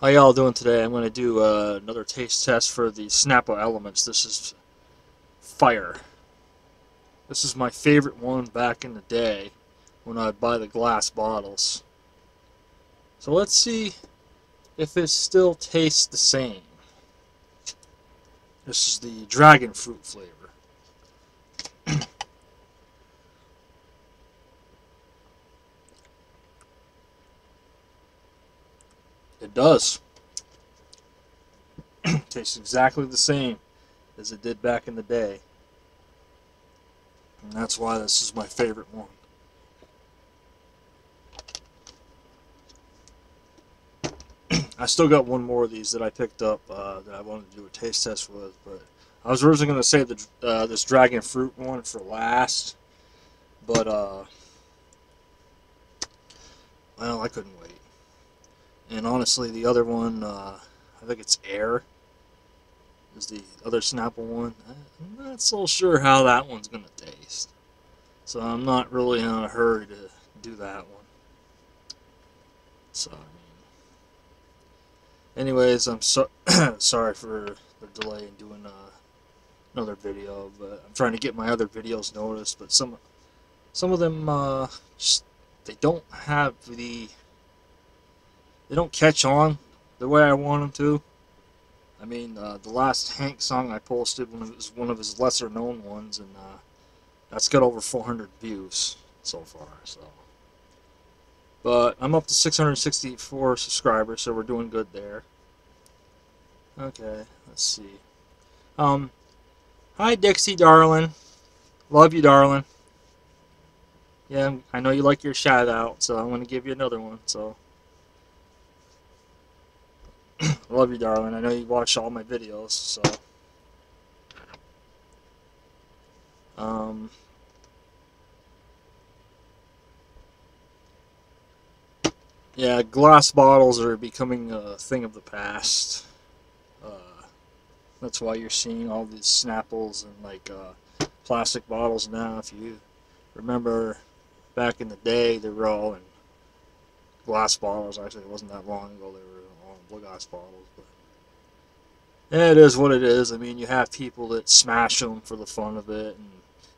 How y'all doing today? I'm going to do uh, another taste test for the Snapple Elements. This is fire. This is my favorite one back in the day when I'd buy the glass bottles. So let's see if it still tastes the same. This is the dragon fruit flavor. It does. Tastes exactly the same as it did back in the day. And that's why this is my favorite one. I still got one more of these that I picked up uh, that I wanted to do a taste test with, but I was originally going to say the uh, this dragon fruit one for last, but uh, well, I couldn't wait. And honestly, the other one, uh, I think it's Air, is the other Snapple one. I'm not so sure how that one's going to taste. So I'm not really in a hurry to do that one. So, I mean, anyways, I'm so sorry for the delay in doing uh, another video, but I'm trying to get my other videos noticed. But some, some of them, uh, just they don't have the they don't catch on the way I want them to. I mean, uh, the last Hank song I posted was one of his lesser known ones, and uh, that's got over 400 views so far. So, but I'm up to 664 subscribers, so we're doing good there. Okay, let's see. Um, hi Dixie, darling. Love you, darling. Yeah, I know you like your shout out, so I'm gonna give you another one. So. Love you, darling. I know you watch all my videos, so. Um. Yeah, glass bottles are becoming a thing of the past. Uh, that's why you're seeing all these Snapples and like uh, plastic bottles now. If you remember back in the day, they were all in glass bottles. Actually, it wasn't that long ago. They were Blue Glass bottles. But yeah, it is what it is. I mean, you have people that smash them for the fun of it, and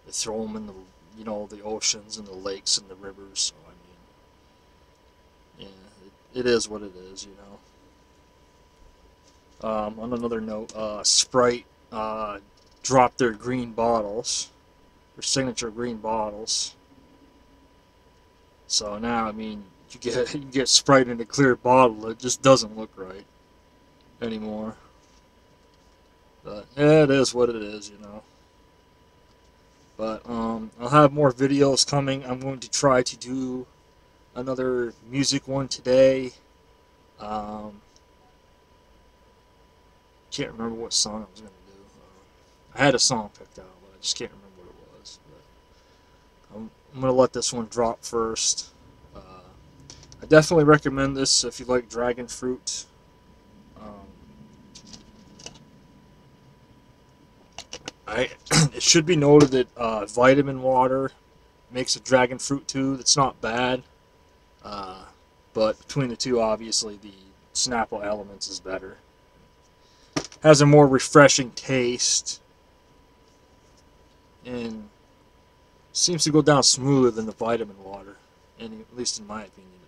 they throw them in the you know the oceans and the lakes and the rivers. So I mean, yeah, it, it is what it is. You know. Um, on another note, uh, Sprite uh, dropped their green bottles, their signature green bottles. So now, I mean, you get you get Sprite in a clear bottle, it just doesn't look right anymore. But yeah, it is what it is, you know. But um, I'll have more videos coming. I'm going to try to do another music one today. Um, can't remember what song I was going to do. Uh, I had a song picked out, but I just can't remember what it was. But I'm, I'm going to let this one drop first. Definitely recommend this if you like dragon fruit. Um, I it should be noted that uh, vitamin water makes a dragon fruit too. That's not bad, uh, but between the two, obviously the Snapple Elements is better. Has a more refreshing taste and seems to go down smoother than the vitamin water, and at least in my opinion.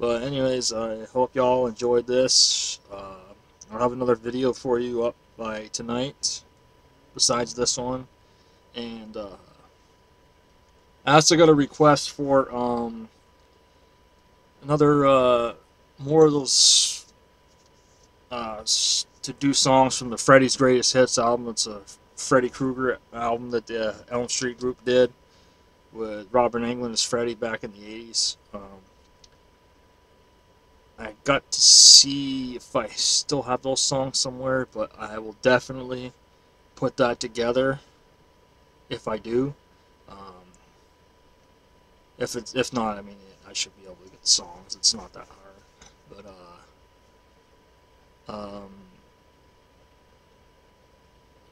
But anyways, I hope y'all enjoyed this. Uh, I'll have another video for you up by tonight, besides this one. And uh, I also got a request for um, another uh, more of those uh, to do songs from the Freddy's Greatest Hits album. It's a Freddy Krueger album that the Elm Street group did with Robert Englund as Freddy back in the 80s. Um, got to see if I still have those songs somewhere, but I will definitely put that together if I do. Um, if it's if not, I mean, I should be able to get songs. It's not that hard, but uh, um,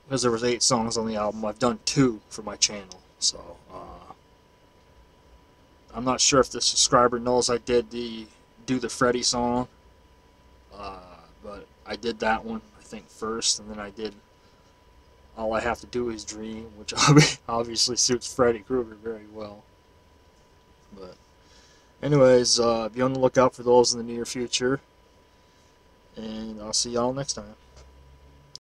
because there was eight songs on the album, I've done two for my channel, so uh, I'm not sure if the subscriber knows I did the do the Freddy song Uh, but I did that one, I think, first, and then I did All I Have to Do Is Dream, which obviously suits Freddy Krueger very well. But, anyways, uh, be on the lookout for those in the near future. And I'll see y'all next time.